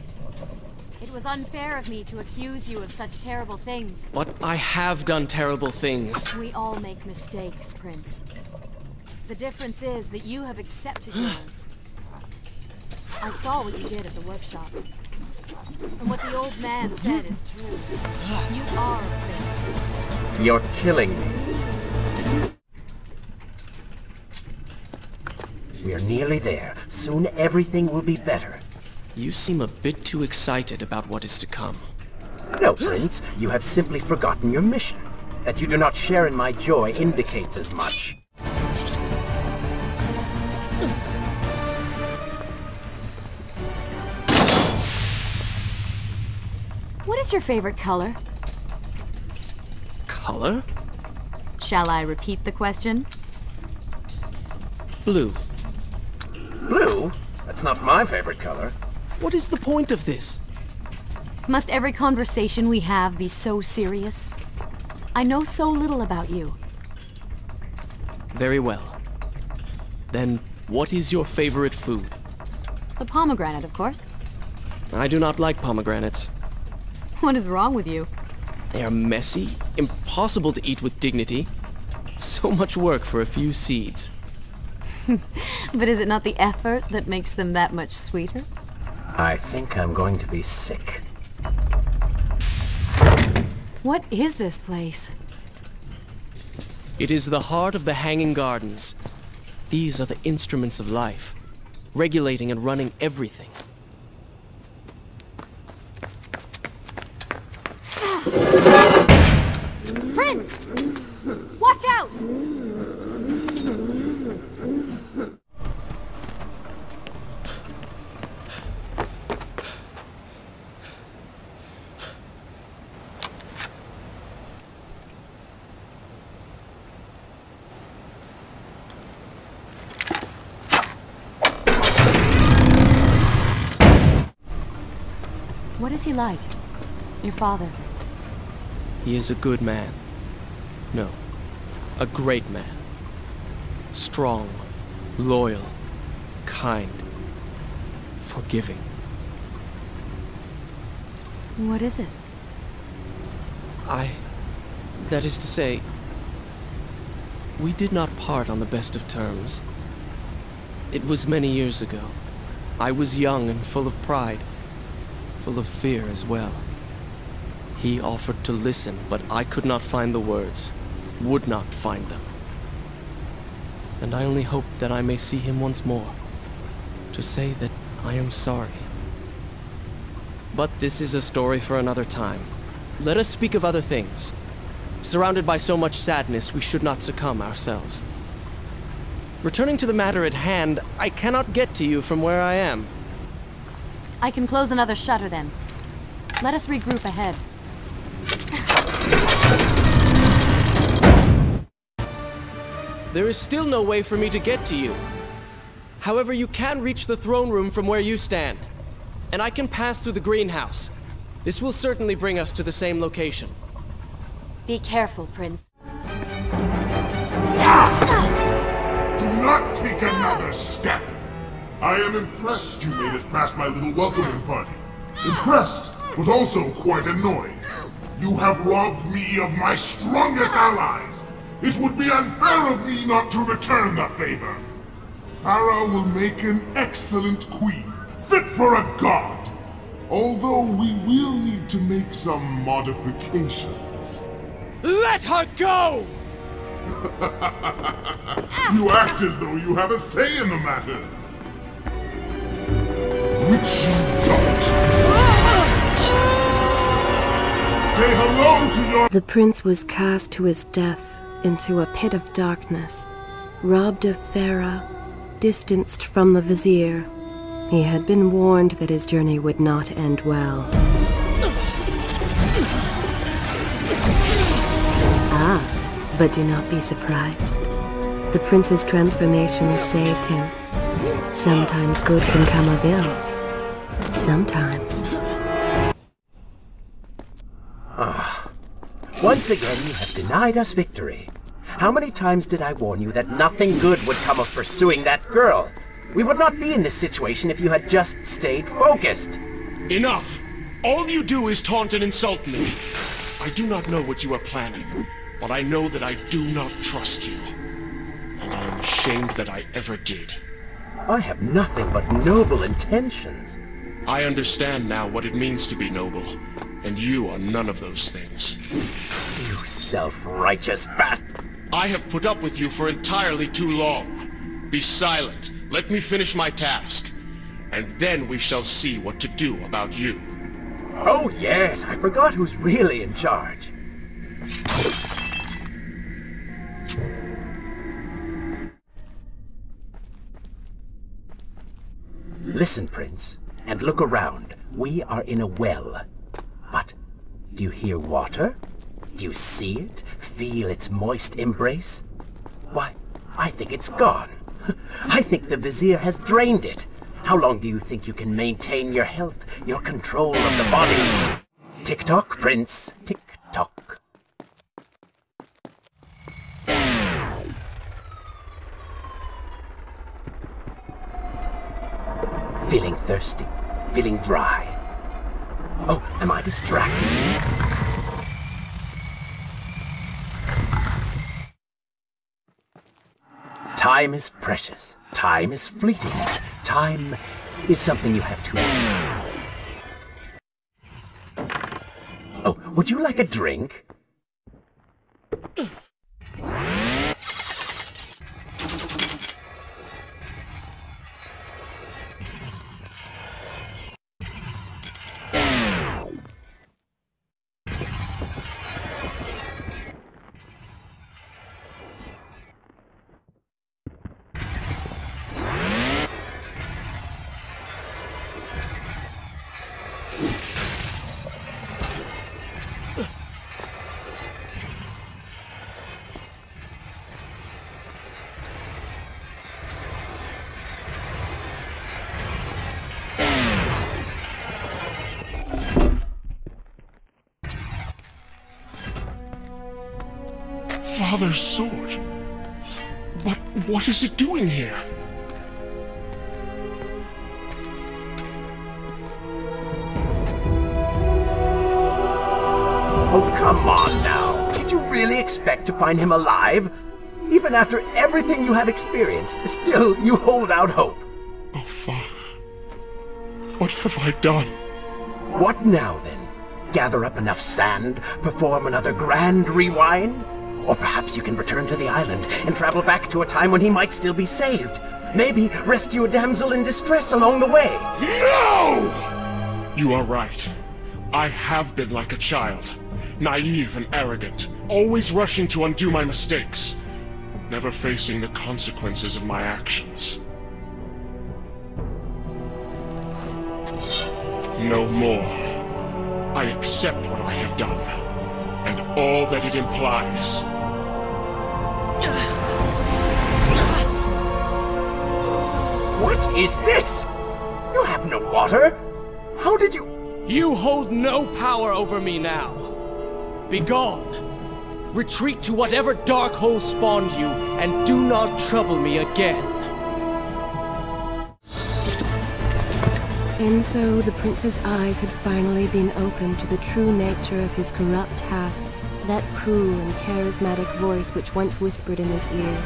It was unfair of me to accuse you of such terrible things. But I have done terrible things. We all make mistakes, Prince. The difference is that you have accepted yours. I saw what you did at the workshop. And what the old man said is true. You are a prince. You're killing me. We're nearly there. Soon everything will be better. You seem a bit too excited about what is to come. No, Prince. You have simply forgotten your mission. That you do not share in my joy indicates as much. What is your favorite color? Color? Shall I repeat the question? Blue. Blue? That's not my favorite color. What is the point of this? Must every conversation we have be so serious? I know so little about you. Very well. Then, what is your favorite food? The pomegranate, of course. I do not like pomegranates. What is wrong with you? They are messy, impossible to eat with dignity. So much work for a few seeds. but is it not the effort that makes them that much sweeter? I think I'm going to be sick. What is this place? It is the heart of the Hanging Gardens. These are the instruments of life, regulating and running everything. What is he like? Your father? He is a good man. No, a great man. Strong, loyal, kind, forgiving. What is it? I... That is to say... We did not part on the best of terms. It was many years ago. I was young and full of pride. Full of fear as well. He offered to listen, but I could not find the words. Would not find them. And I only hope that I may see him once more. To say that I am sorry. But this is a story for another time. Let us speak of other things. Surrounded by so much sadness, we should not succumb ourselves. Returning to the matter at hand, I cannot get to you from where I am. I can close another shutter then. Let us regroup ahead. There is still no way for me to get to you. However, you can reach the throne room from where you stand. And I can pass through the greenhouse. This will certainly bring us to the same location. Be careful, Prince. Do not take another step. I am impressed you made it past my little welcoming party. Impressed, but also quite annoyed. You have robbed me of my strongest allies. It would be unfair of me not to return the favor. Farah will make an excellent queen, fit for a god. Although we will need to make some modifications. Let her go! You act as though you have a say in the matter. Which you don't. Say hello to your... The prince was cast to his death into a pit of darkness, robbed of Farah, distanced from the vizier. He had been warned that his journey would not end well. Ah, but do not be surprised. The prince's transformation saved him. Sometimes good can come of ill. Sometimes. Once again, you have denied us victory. How many times did I warn you that nothing good would come of pursuing that girl? We would not be in this situation if you had just stayed focused. Enough! All you do is taunt and insult me. I do not know what you are planning, but I know that I do not trust you. And I am ashamed that I ever did. I have nothing but noble intentions. I understand now what it means to be noble, and you are none of those things. You self-righteous bastard! I have put up with you for entirely too long. Be silent. Let me finish my task. And then we shall see what to do about you. Oh yes, I forgot who's really in charge. Listen, Prince, and look around. We are in a well. But, do you hear water? Do you see it? Feel its moist embrace? Why, I think it's gone. I think the Vizier has drained it. How long do you think you can maintain your health, your control of the body? Tick-tock, Prince. Tick-tock. Feeling thirsty? Feeling dry? Oh, am I distracting you? Time is precious. Time is fleeting. Time is something you have to... Oh, would you like a drink? Sword. But what is it doing here? Oh, come on now. Did you really expect to find him alive? Even after everything you have experienced, still you hold out hope. Oh, Father. What have I done? What now, then? Gather up enough sand, perform another grand rewind? Or perhaps you can return to the island and travel back to a time when he might still be saved. Maybe rescue a damsel in distress along the way. No! You are right. I have been like a child. Naive and arrogant. Always rushing to undo my mistakes. Never facing the consequences of my actions. No more. I accept what I have done. And all that it implies. What is this? You have no water? How did you... You hold no power over me now. Begone. Retreat to whatever dark hole spawned you, and do not trouble me again. And so the prince's eyes had finally been opened to the true nature of his corrupt half, that cruel and charismatic voice which once whispered in his ear.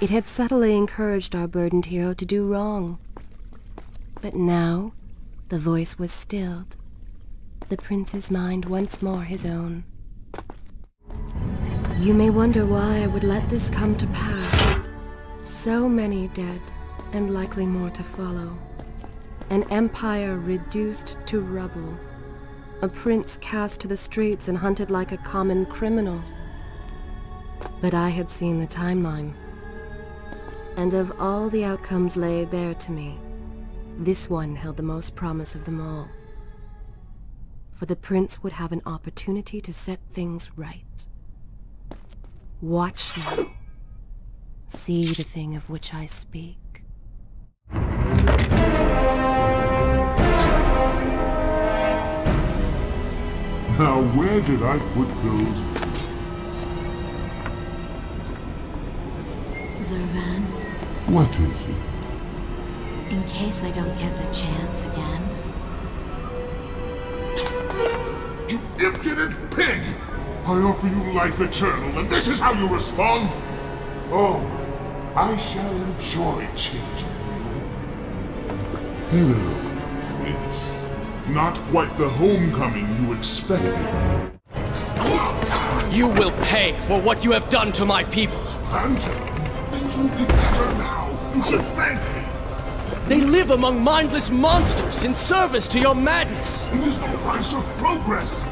It had subtly encouraged our burdened hero to do wrong. But now, the voice was stilled, the prince's mind once more his own. You may wonder why I would let this come to pass. So many dead, and likely more to follow. An empire reduced to rubble. A prince cast to the streets and hunted like a common criminal. But I had seen the timeline. And of all the outcomes laid bare to me, this one held the most promise of them all. For the prince would have an opportunity to set things right. Watch now. See the thing of which I speak. Now where did I put those? Zervan, What is it? In case I don't get the chance again. You impudent pig! I offer you life eternal, and this is how you respond? Oh, I shall enjoy changing you. Hello, Prince. Not quite the homecoming you expected. You will pay for what you have done to my people. Phantom, things will be better now. You should thank me. They live among mindless monsters in service to your madness. It is the price of progress.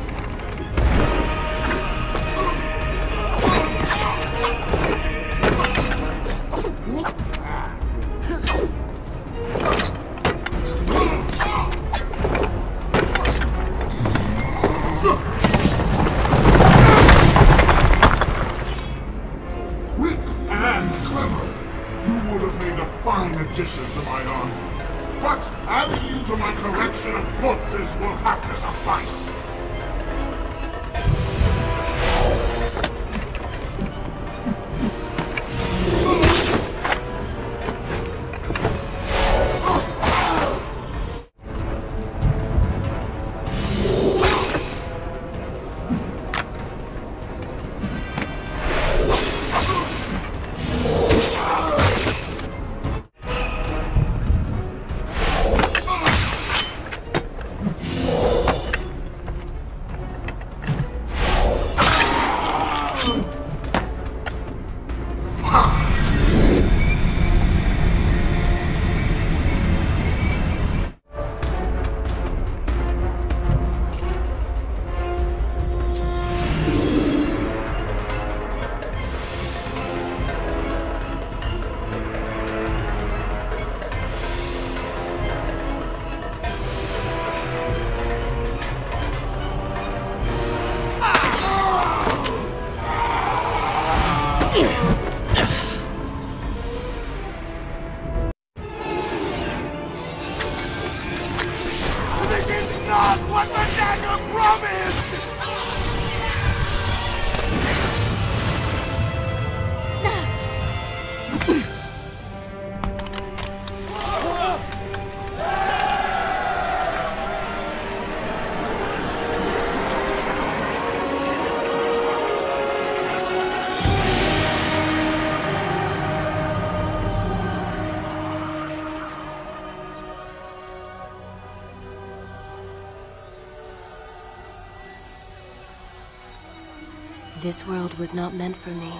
This world was not meant for me.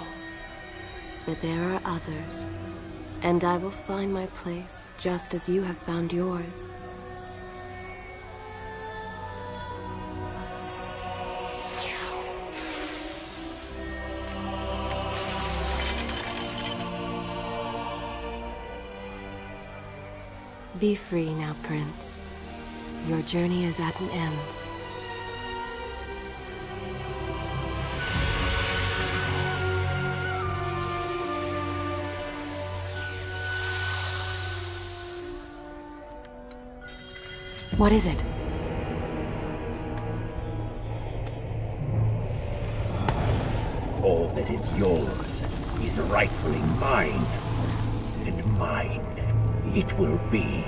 But there are others. And I will find my place just as you have found yours. Be free now, Prince. Your journey is at an end. What is it? All that is yours is rightfully mine. And mine it will be.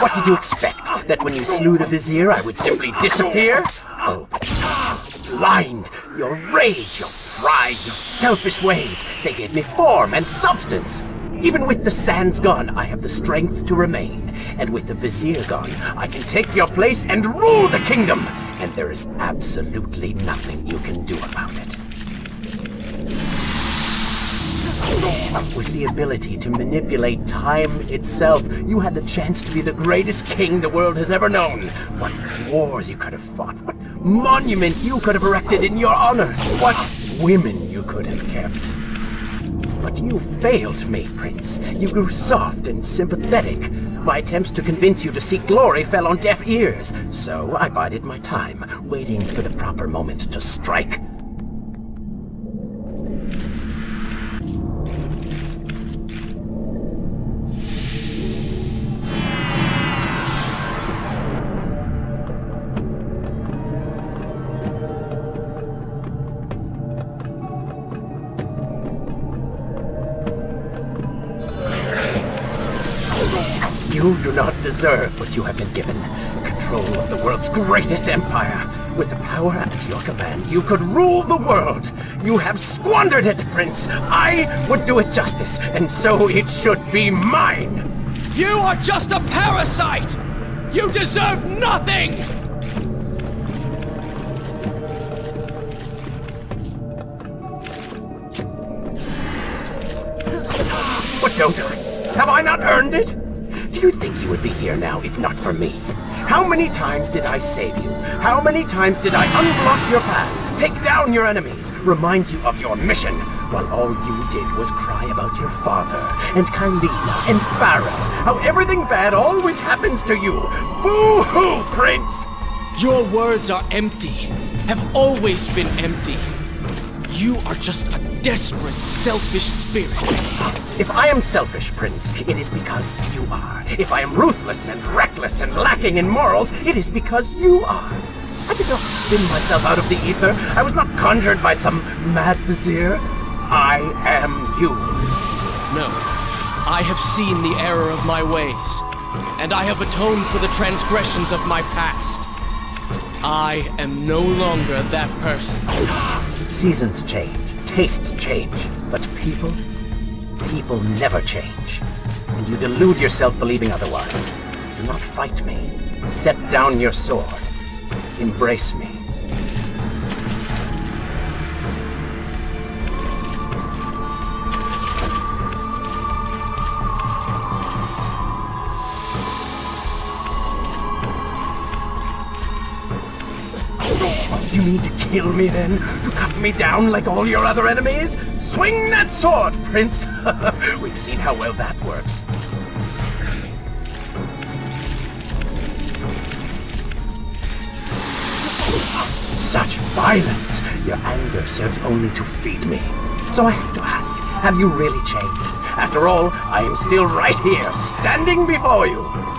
What did you expect? That when you slew the Vizier, I would simply disappear? Oh, but you are so blind! Your rage, your pride, your selfish ways, they gave me form and substance. Even with the sands gone, I have the strength to remain. And with the Vizier gone, I can take your place and rule the kingdom. And there is absolutely nothing you can do about it. With the ability to manipulate time itself, you had the chance to be the greatest king the world has ever known. What wars you could have fought, what monuments you could have erected in your honor, what women you could have kept. But you failed me, Prince. You grew soft and sympathetic. My attempts to convince you to seek glory fell on deaf ears, so I bided my time, waiting for the proper moment to strike. Not deserve what you have been given. Control of the world's greatest empire. With the power at your command, you could rule the world. You have squandered it, Prince. I would do it justice, and so it should be mine. You are just a parasite! You deserve nothing! What don't I? Have I not earned it? You think you would be here now if not for me? How many times did I save you? How many times did I unblock your path, take down your enemies, remind you of your mission, while all you did was cry about your father, and Kaileena, and Farah, how everything bad always happens to you? Boo-hoo, Prince! Your words are empty, have always been empty. You are just a desperate, selfish spirit. If I am selfish, Prince, it is because you are. If I am ruthless and reckless and lacking in morals, it is because you are. I did not spin myself out of the ether. I was not conjured by some mad vizier. I am you. No. I have seen the error of my ways, and I have atoned for the transgressions of my past. I am no longer that person. Seasons change, tastes change, but people, people never change. And you delude yourself believing otherwise. Do not fight me. Set down your sword. Embrace me. Kill me then? To cut me down like all your other enemies? Swing that sword, Prince! We've seen how well that works. Such violence! Your anger serves only to feed me. So I have to ask, have you really changed? After all, I am still right here, standing before you.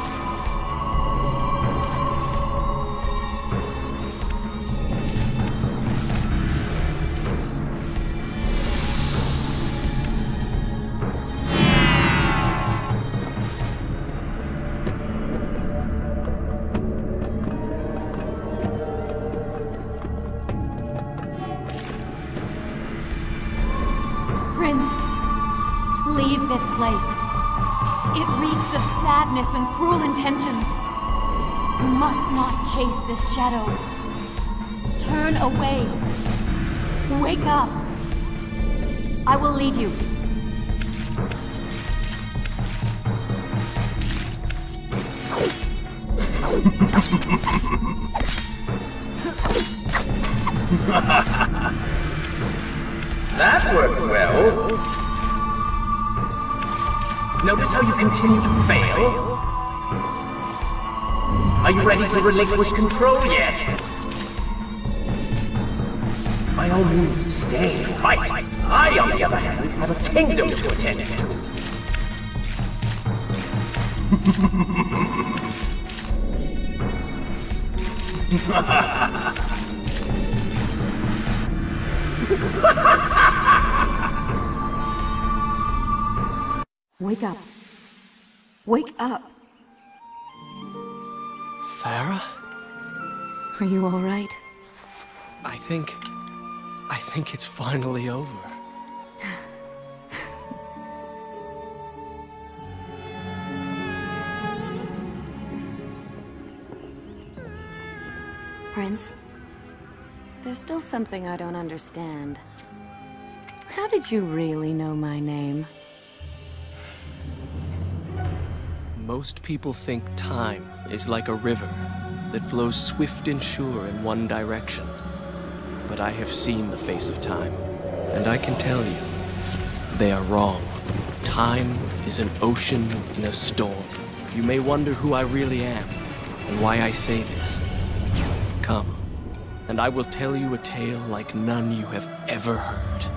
This shadow. Turn away. Wake up. I will lead you. Relinquish control yet? By all means, stay and fight. I, on the other hand, have a kingdom to attend to. Wake up. Are you all right? I think... I think it's finally over. Prince, there's still something I don't understand. How did you really know my name? Most people think time is like a river that flows swift and sure in one direction. But I have seen the face of time, and I can tell you, they are wrong. Time is an ocean in a storm. You may wonder who I really am, and why I say this. Come, and I will tell you a tale like none you have ever heard.